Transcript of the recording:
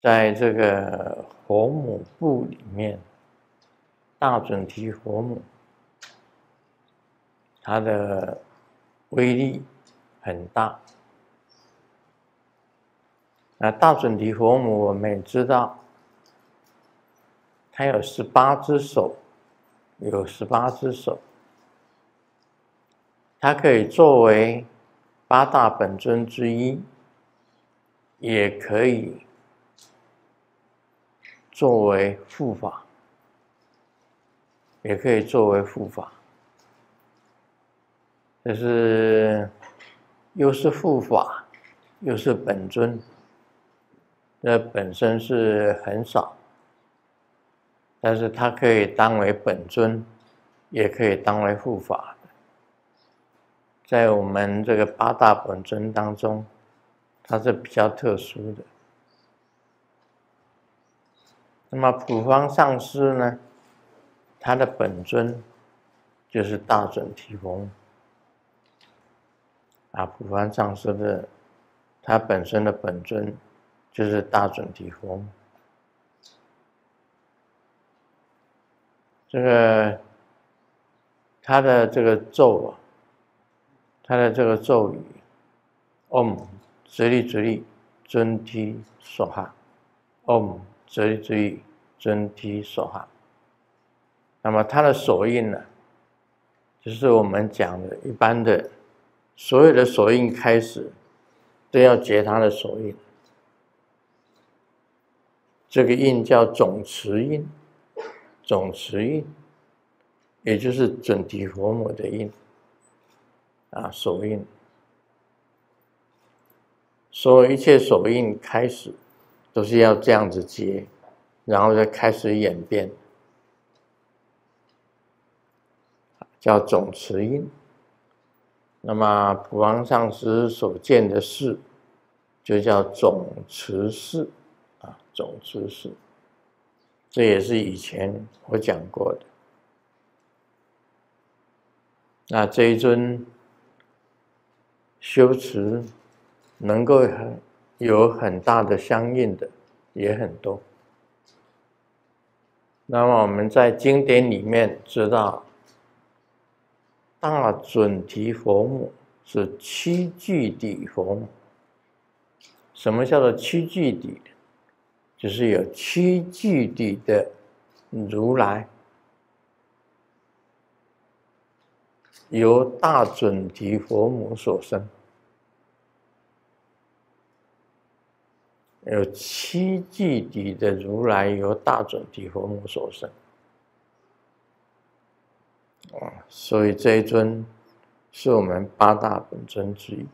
在这个佛母部里面，大准提佛母，它的威力很大。那大准提佛母，我们也知道，它有十八只手，有十八只手，它可以作为八大本尊之一，也可以。作为护法，也可以作为护法，就是又是护法，又是本尊，那本身是很少，但是它可以当为本尊，也可以当为护法，在我们这个八大本尊当中，它是比较特殊的。那么普方上师呢，他的本尊就是大准提佛。啊，普方上师的他本身的本尊就是大准提佛。这个他的这个咒啊，他的这个咒语，Om 直立直立尊提所哈，Om。折立之意，尊提手哈。那么它的手印呢，就是我们讲的一般的所有的手印开始都要结它的手印。这个印叫总持印，总持印，也就是准提佛母的印啊，手印。所有一切手印开始。都是要这样子接，然后再开始演变，叫总持音。那么普王上师所见的事，就叫总持事啊，总持事。这也是以前我讲过的。那这一尊修持能够很。有很大的相应的，也很多。那么我们在经典里面知道，大准提佛母是七具底佛母。什么叫做七具底？就是有七具底的如来，由大准提佛母所生。有七具底的如来由大准提佛母所生，啊，所以这一尊是我们八大本尊之一。